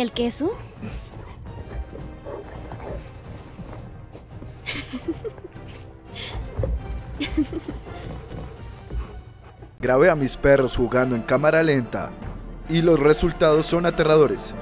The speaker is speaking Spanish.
el queso? Grabé a mis perros jugando en cámara lenta y los resultados son aterradores.